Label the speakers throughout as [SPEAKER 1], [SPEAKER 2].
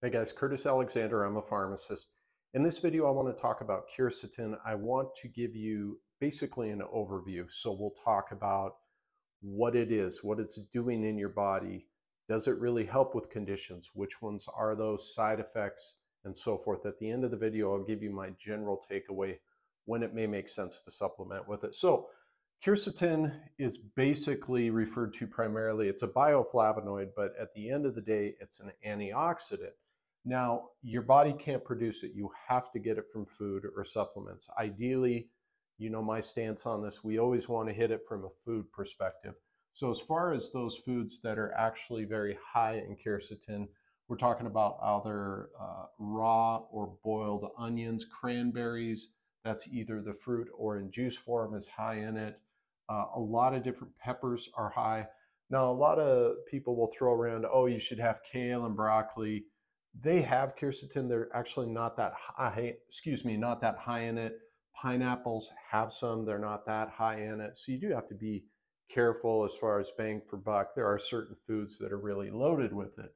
[SPEAKER 1] Hey guys, Curtis Alexander, I'm a pharmacist. In this video, I want to talk about quercetin. I want to give you basically an overview. So we'll talk about what it is, what it's doing in your body. Does it really help with conditions? Which ones are those side effects and so forth? At the end of the video, I'll give you my general takeaway when it may make sense to supplement with it. So quercetin is basically referred to primarily, it's a bioflavonoid, but at the end of the day, it's an antioxidant. Now, your body can't produce it. You have to get it from food or supplements. Ideally, you know my stance on this, we always want to hit it from a food perspective. So as far as those foods that are actually very high in quercetin, we're talking about either uh, raw or boiled onions, cranberries, that's either the fruit or in juice form is high in it. Uh, a lot of different peppers are high. Now, a lot of people will throw around, oh, you should have kale and broccoli they have quercetin. They're actually not that high, excuse me, not that high in it. Pineapples have some, they're not that high in it. So you do have to be careful as far as bang for buck. There are certain foods that are really loaded with it.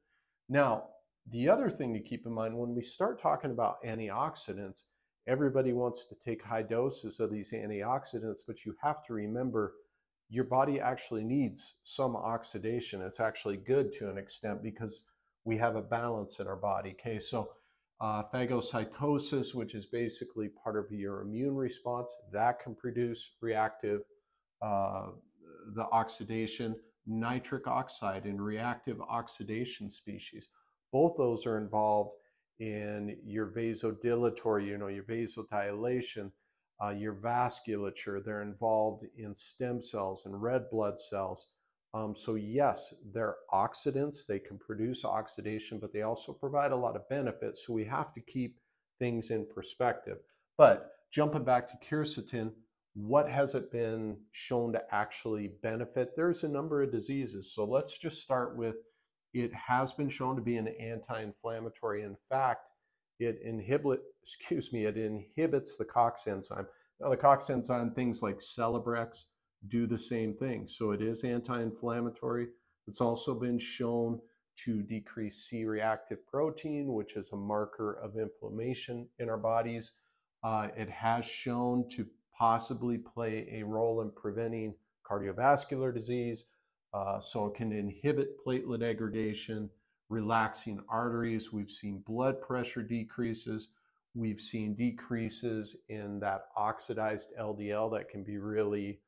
[SPEAKER 1] Now, the other thing to keep in mind when we start talking about antioxidants, everybody wants to take high doses of these antioxidants, but you have to remember your body actually needs some oxidation. It's actually good to an extent because we have a balance in our body. Okay, so uh, phagocytosis, which is basically part of your immune response, that can produce reactive, uh, the oxidation, nitric oxide and reactive oxidation species. Both those are involved in your vasodilatory, you know, your vasodilation, uh, your vasculature. They're involved in stem cells and red blood cells. Um, so yes, they're oxidants. They can produce oxidation, but they also provide a lot of benefits. So we have to keep things in perspective. But jumping back to quercetin, what has it been shown to actually benefit? There's a number of diseases. So let's just start with it has been shown to be an anti-inflammatory. In fact, it inhibit, excuse me, it inhibits the COX enzyme. Now the COX enzyme, things like Celebrex, do the same thing. So it is anti-inflammatory. It's also been shown to decrease C-reactive protein, which is a marker of inflammation in our bodies. Uh, it has shown to possibly play a role in preventing cardiovascular disease. Uh, so it can inhibit platelet aggregation, relaxing arteries. We've seen blood pressure decreases. We've seen decreases in that oxidized LDL that can be really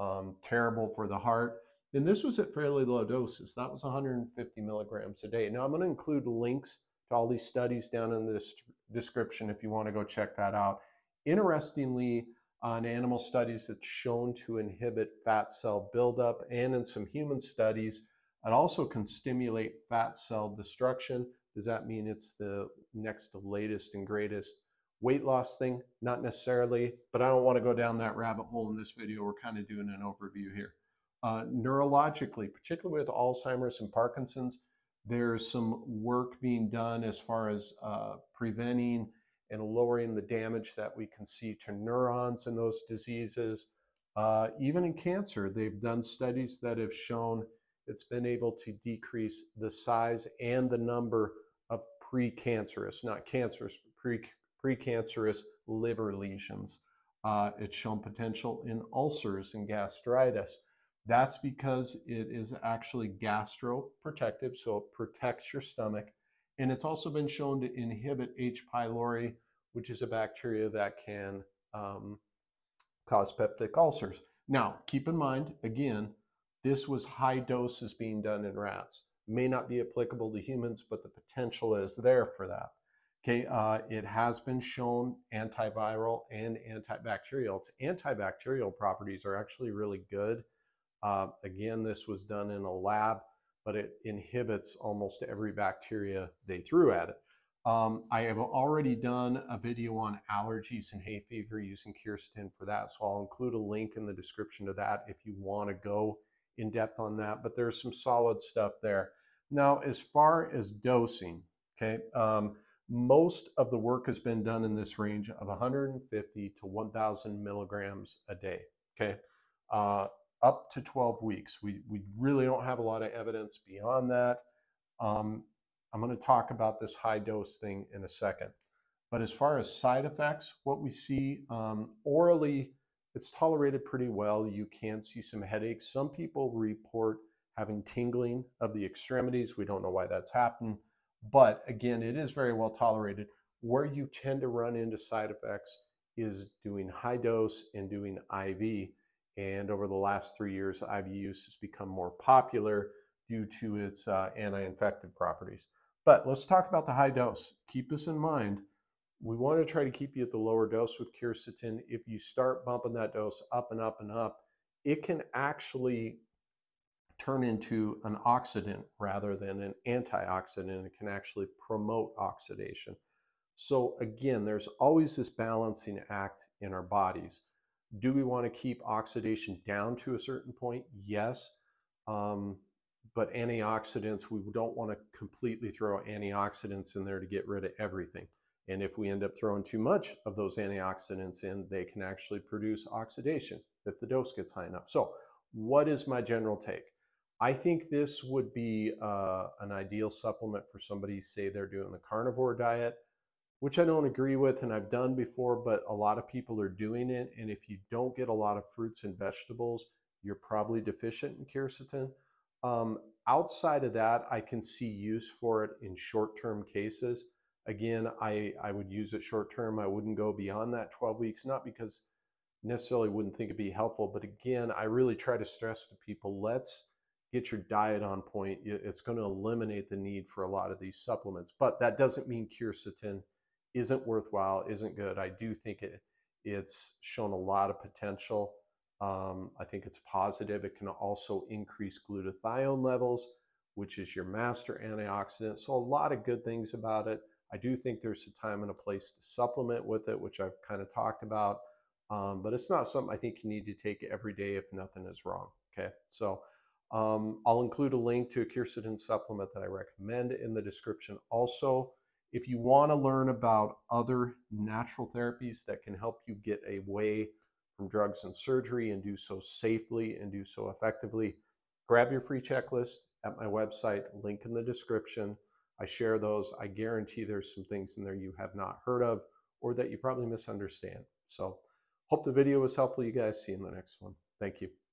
[SPEAKER 1] um, terrible for the heart. And this was at fairly low doses. That was 150 milligrams a day. Now I'm going to include links to all these studies down in the description if you want to go check that out. Interestingly, on animal studies, it's shown to inhibit fat cell buildup, and in some human studies, it also can stimulate fat cell destruction. Does that mean it's the next latest and greatest weight loss thing, not necessarily, but I don't want to go down that rabbit hole in this video. We're kind of doing an overview here. Uh, neurologically, particularly with Alzheimer's and Parkinson's, there's some work being done as far as uh, preventing and lowering the damage that we can see to neurons in those diseases. Uh, even in cancer, they've done studies that have shown it's been able to decrease the size and the number of precancerous, not cancerous, pre precancerous liver lesions. Uh, it's shown potential in ulcers and gastritis. That's because it is actually gastroprotective, so it protects your stomach. And it's also been shown to inhibit H. pylori, which is a bacteria that can um, cause peptic ulcers. Now, keep in mind, again, this was high doses being done in rats. May not be applicable to humans, but the potential is there for that. Okay, uh, it has been shown antiviral and antibacterial. Its antibacterial properties are actually really good. Uh, again, this was done in a lab, but it inhibits almost every bacteria they threw at it. Um, I have already done a video on allergies and hay fever using quercetin for that, so I'll include a link in the description to that if you want to go in depth on that. But there's some solid stuff there. Now, as far as dosing, okay, um, most of the work has been done in this range of 150 to 1,000 milligrams a day. Okay, uh, up to 12 weeks. We we really don't have a lot of evidence beyond that. Um, I'm going to talk about this high dose thing in a second. But as far as side effects, what we see um, orally, it's tolerated pretty well. You can see some headaches. Some people report having tingling of the extremities. We don't know why that's happened. But again, it is very well tolerated. Where you tend to run into side effects is doing high dose and doing IV. And over the last three years, IV use has become more popular due to its uh, anti-infective properties. But let's talk about the high dose. Keep this in mind. We want to try to keep you at the lower dose with quercetin. If you start bumping that dose up and up and up, it can actually turn into an oxidant rather than an antioxidant. It can actually promote oxidation. So again, there's always this balancing act in our bodies. Do we want to keep oxidation down to a certain point? Yes. Um, but antioxidants, we don't want to completely throw antioxidants in there to get rid of everything. And if we end up throwing too much of those antioxidants in, they can actually produce oxidation if the dose gets high enough. So what is my general take? I think this would be uh, an ideal supplement for somebody, say they're doing the carnivore diet, which I don't agree with and I've done before, but a lot of people are doing it. And if you don't get a lot of fruits and vegetables, you're probably deficient in quercetin. Um, outside of that, I can see use for it in short-term cases. Again, I, I would use it short-term. I wouldn't go beyond that 12 weeks, not because necessarily wouldn't think it'd be helpful, but again, I really try to stress to people, let's get your diet on point. It's going to eliminate the need for a lot of these supplements, but that doesn't mean quercetin isn't worthwhile, isn't good. I do think it, it's shown a lot of potential. Um, I think it's positive. It can also increase glutathione levels, which is your master antioxidant. So a lot of good things about it. I do think there's a time and a place to supplement with it, which I've kind of talked about. Um, but it's not something I think you need to take every day if nothing is wrong. Okay, so um, I'll include a link to a quercetin supplement that I recommend in the description. Also, if you want to learn about other natural therapies that can help you get away from drugs and surgery and do so safely and do so effectively, grab your free checklist at my website, link in the description. I share those. I guarantee there's some things in there you have not heard of or that you probably misunderstand. So hope the video was helpful, you guys. See you in the next one. Thank you.